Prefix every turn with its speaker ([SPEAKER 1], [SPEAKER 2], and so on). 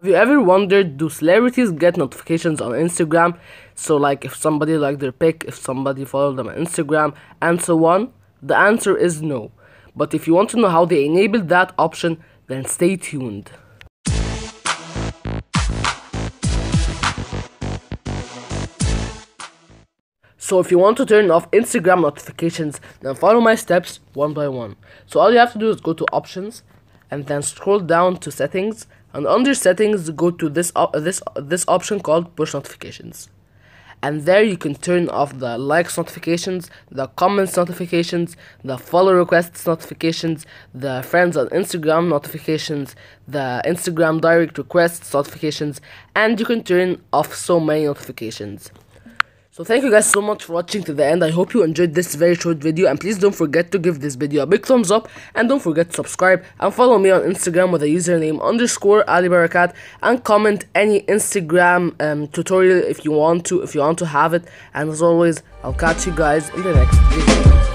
[SPEAKER 1] Have you ever wondered do celebrities get notifications on Instagram? So like if somebody liked their pic, if somebody followed them on Instagram and so on? The answer is no. But if you want to know how they enabled that option, then stay tuned. So if you want to turn off Instagram notifications, then follow my steps one by one. So all you have to do is go to options and then scroll down to settings and under settings go to this this this option called push notifications. And there you can turn off the likes notifications, the comments notifications, the follow requests notifications, the friends on Instagram notifications, the Instagram direct requests notifications, and you can turn off so many notifications. So thank you guys so much for watching to the end. I hope you enjoyed this very short video and please don't forget to give this video a big thumbs up and don't forget to subscribe and follow me on Instagram with a username underscore Aly Barakat and comment any Instagram um, tutorial if you want to if you want to have it and as always I'll catch you guys in the next video.